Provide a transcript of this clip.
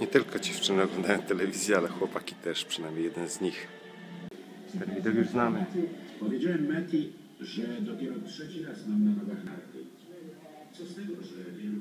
Nie tylko dziewczyny oglądają telewizję, ale chłopaki też, przynajmniej jeden z nich. Ten widok już znamy. Powiedziałem Meti, że dopiero trzeci raz mam na nogach narty. Co z tego, że wielu